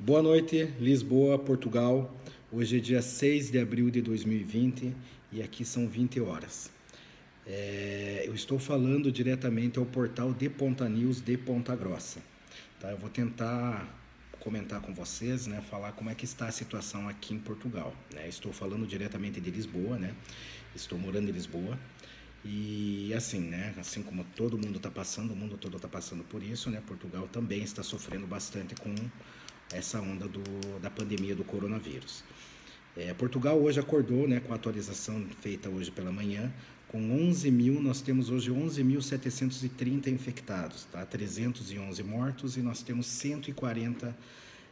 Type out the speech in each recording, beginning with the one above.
Boa noite, Lisboa, Portugal. Hoje é dia 6 de abril de 2020 e aqui são 20 horas. É, eu estou falando diretamente ao portal de Ponta News de Ponta Grossa. Tá? Eu vou tentar comentar com vocês, né, falar como é que está a situação aqui em Portugal. Né? Estou falando diretamente de Lisboa, né? Estou morando em Lisboa. E assim, né, assim como todo mundo está passando, o mundo todo está passando por isso, né, Portugal também está sofrendo bastante com essa onda do, da pandemia do coronavírus. É, Portugal hoje acordou né, com a atualização feita hoje pela manhã, com 11 mil, nós temos hoje 11.730 infectados, tá? 311 mortos e nós temos 140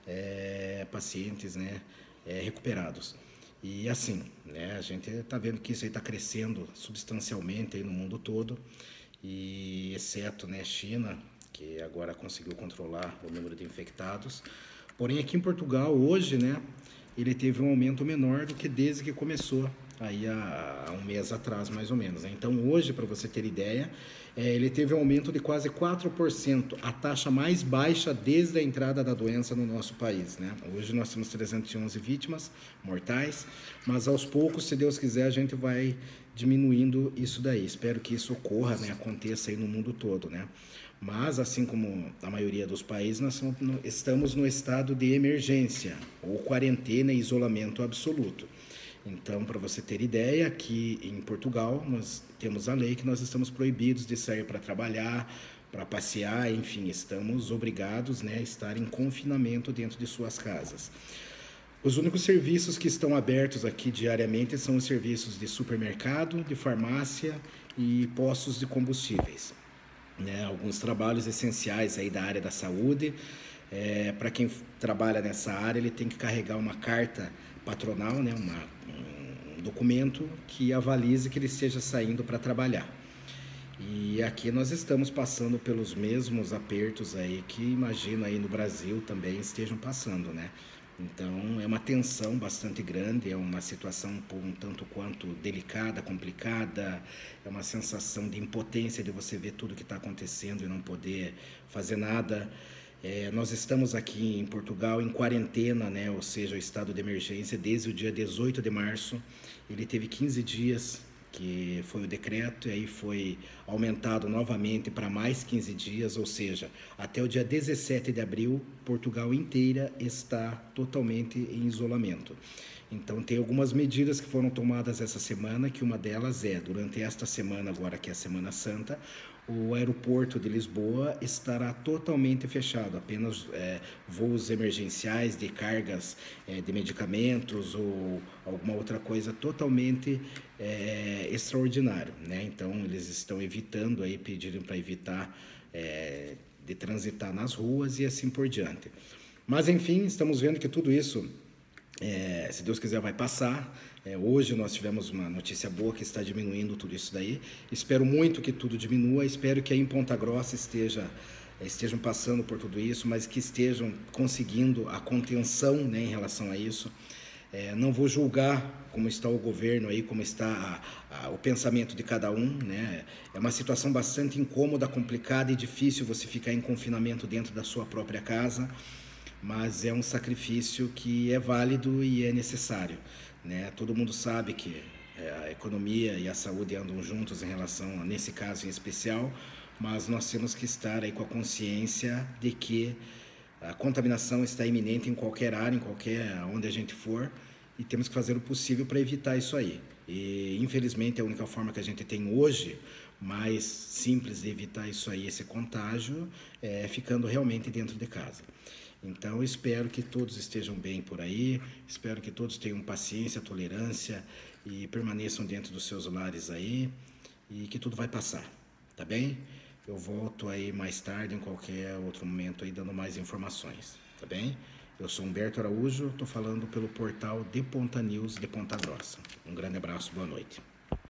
é, pacientes né, é, recuperados. E assim, né, a gente está vendo que isso aí está crescendo substancialmente aí no mundo todo, e exceto né, China, que agora conseguiu controlar o número de infectados. Porém, aqui em Portugal, hoje, né, ele teve um aumento menor do que desde que começou aí há, um mês atrás, mais ou menos. Né? Então, hoje, para você ter ideia, é, ele teve um aumento de quase 4%, a taxa mais baixa desde a entrada da doença no nosso país. Né? Hoje nós temos 311 vítimas mortais, mas aos poucos, se Deus quiser, a gente vai diminuindo isso daí. Espero que isso ocorra, né? aconteça aí no mundo todo. Né? Mas, assim como a maioria dos países, nós estamos no estado de emergência, ou quarentena e isolamento absoluto. Então, para você ter ideia, aqui em Portugal nós temos a lei que nós estamos proibidos de sair para trabalhar, para passear, enfim, estamos obrigados né, a estar em confinamento dentro de suas casas. Os únicos serviços que estão abertos aqui diariamente são os serviços de supermercado, de farmácia e postos de combustíveis. Né, alguns trabalhos essenciais aí da área da saúde. É, para quem trabalha nessa área, ele tem que carregar uma carta patronal, né, uma, um documento que avalize que ele esteja saindo para trabalhar. E aqui nós estamos passando pelos mesmos apertos aí que imagino aí no Brasil também estejam passando, né? Então é uma tensão bastante grande, é uma situação um tanto quanto delicada, complicada, é uma sensação de impotência de você ver tudo que está acontecendo e não poder fazer nada. É, nós estamos aqui em Portugal em quarentena, né, ou seja, o estado de emergência, desde o dia 18 de março. Ele teve 15 dias, que foi o decreto, e aí foi aumentado novamente para mais 15 dias, ou seja, até o dia 17 de abril, Portugal inteira está totalmente em isolamento. Então, tem algumas medidas que foram tomadas essa semana, que uma delas é, durante esta semana, agora que é a Semana Santa, o aeroporto de Lisboa estará totalmente fechado, apenas é, voos emergenciais de cargas é, de medicamentos ou alguma outra coisa totalmente é, né? Então eles estão evitando aí, pediram para evitar é, de transitar nas ruas e assim por diante. Mas enfim, estamos vendo que tudo isso é, se Deus quiser, vai passar. É, hoje nós tivemos uma notícia boa que está diminuindo tudo isso daí. Espero muito que tudo diminua. Espero que aí em Ponta Grossa esteja estejam passando por tudo isso, mas que estejam conseguindo a contenção né, em relação a isso. É, não vou julgar como está o governo aí, como está a, a, o pensamento de cada um, né? É uma situação bastante incômoda, complicada e difícil você ficar em confinamento dentro da sua própria casa mas é um sacrifício que é válido e é necessário. Né? Todo mundo sabe que é, a economia e a saúde andam juntos em relação, a, nesse caso em especial, mas nós temos que estar aí com a consciência de que a contaminação está iminente em qualquer área, em qualquer onde a gente for, e temos que fazer o possível para evitar isso aí. E infelizmente a única forma que a gente tem hoje mais simples de evitar isso aí, esse contágio, é ficando realmente dentro de casa. Então, espero que todos estejam bem por aí, espero que todos tenham paciência, tolerância e permaneçam dentro dos seus lares aí e que tudo vai passar, tá bem? Eu volto aí mais tarde, em qualquer outro momento aí, dando mais informações, tá bem? Eu sou Humberto Araújo, estou falando pelo portal de Ponta News de Ponta Grossa. Um grande abraço, boa noite.